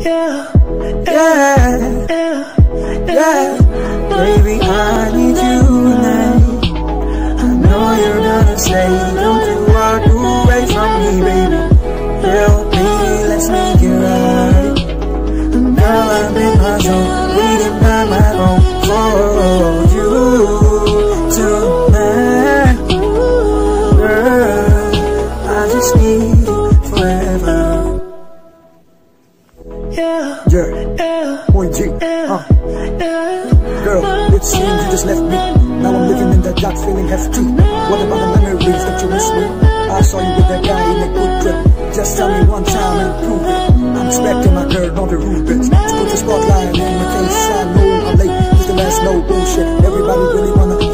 Yeah, yeah, yeah, yeah. Baby, I need you tonight. I know you're gonna say, don't you walk away from me, baby. Girl, baby, let's make it right. And now I'm in my zone, waiting by my home for you tonight. Girl, I just need you forever yeah, yeah, Moin G, uh. Girl, it seems you just left me. Now I'm living in that dark feeling hefty. What about the memories that you miss me? I saw you with that guy in a good trip. Just tell me one time and prove it. I'm expecting my girl, not a rude bitch. To put the spotlight in my face, I know I'm late. It's the last no bullshit. Everybody really wanna